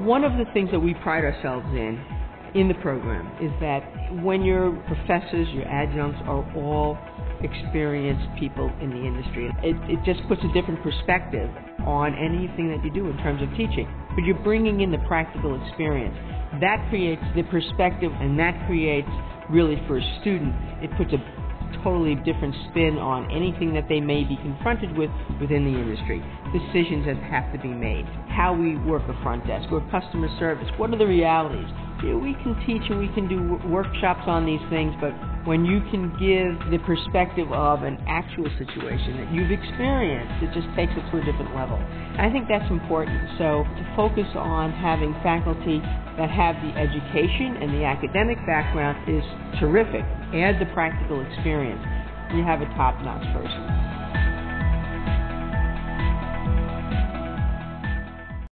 One of the things that we pride ourselves in in the program is that when your professors, your adjuncts are all experienced people in the industry, it, it just puts a different perspective on anything that you do in terms of teaching. But you're bringing in the practical experience. That creates the perspective and that creates really for a student, it puts a totally different spin on anything that they may be confronted with within the industry. Decisions that have to be made. How we work a front desk or customer service. What are the realities? We can teach and we can do workshops on these things, but when you can give the perspective of an actual situation that you've experienced, it just takes it to a different level. I think that's important. So to focus on having faculty that have the education and the academic background is terrific. Add the practical experience. You have a top-notch person.